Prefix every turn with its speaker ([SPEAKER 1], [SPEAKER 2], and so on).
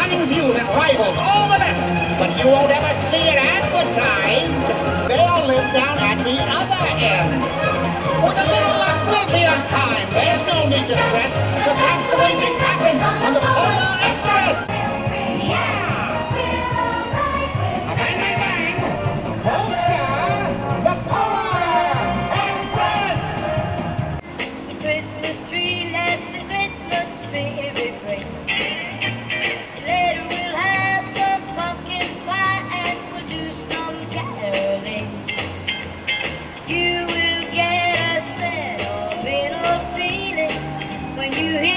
[SPEAKER 1] stunning view that rivals all the best, but you won't ever see it advertised. They'll live down at the other end. With a little luck, we'll be on time. There's no need to stress, because that's the way things happen on the Polar Express. Yeah! Bang, bang, bang! Coaster, the Polar Express!
[SPEAKER 2] Christmas tree, let the you